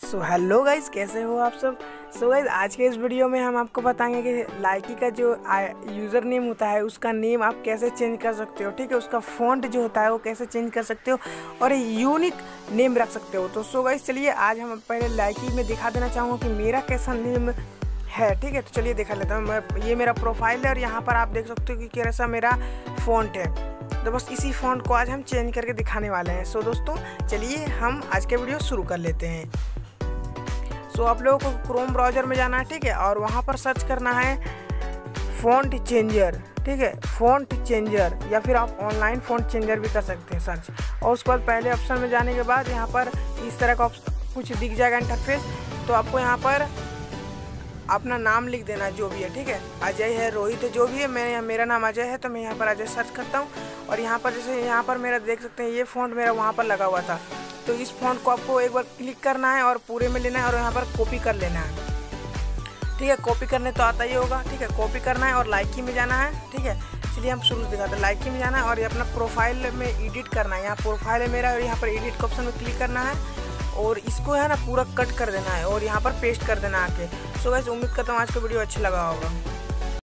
So hello guys कैसे हो आप सब? सो so गाइस आज के इस वीडियो में हम आपको बताएँगे कि लाइकी का जो यूज़र नेम होता है, उसका नेम आप कैसे चेंज कर सकते हो, ठीक है? उसका फ़ॉन्ट जो होता है, वो कैसे चेंज कर सकते हो और यूनिक नेम रख सकते हो। तो सो गाइस चलिए, आज हम पहले लाइकी में दिखा देना चाहूँगा कि मेरा कैसा नेम है, ठीक है? तो चलिए दिखा लेता हूँ। ये मेरा प्रोफ़ाइल है और यहाँ पर आप देख सकते हो कि कैसा मेरा फ़ॉन्ट है। तो बस इसी फ़ॉन्ट को आज हम चेंज करके दिखाने वाले हैं। सो दोस्तों, चलिए हम आज के वीडियो शुरू कर लेते हैं। सो आप लोगों को क्रोम ब्राउज़र में जाना है, ठीक है? और वहाँ पर सर्च करना है फ़ॉन्ट चेंजर ठीक है? फ़ॉन्ट चेंजर या फिर आप ऑनलाइन फ़ॉन्ट चेंजर भी कर सकते हैं सर्च और उसके बाद पहले ऑप्शन में जाने के बाद यहाँ पर इस तरह का कुछ दिख जाएगा इंटरफेस तो आपको यहाँ पर अपना नाम लिख देना जो भी है, ठीक है? अजय है, रोहित है, जो भी है, मैं मेरा नाम अजय है तो मैं यहाँ पर अजय सर्च करता हूँ। और यहाँ पर जैसे यहाँ पर मेरा देख सकते हैं, ये फ़ॉन्ट मेरा वहाँ पर लगा हुआ था। तो इस फ़ॉन्ट को आपको एक बार क्लिक करना है और पूरे में लेना है और यहाँ पर कॉपी कर लेना है। ठीक है, कॉपी करने तो आता ही होगा। ठीक है, कॉपी करना है और लाइकी में जाना है। ठीक है, चलिए हम शुरू से दिखाते हैं। लाइकी में जाना है और ये अपना प्रोफ़ाइल में एडिट करना है। यहाँ प्रोफ़ाइल है मेरा और यहाँ पर एडिट ऑप्शन में क्लिक करना है और इसको है ना पूरा कट कर देना है और यहाँ पर पेस्ट कर देना आके। सो वैसे उम्मीद करता हूँ आज का वीडियो अच्छा लगा होगा।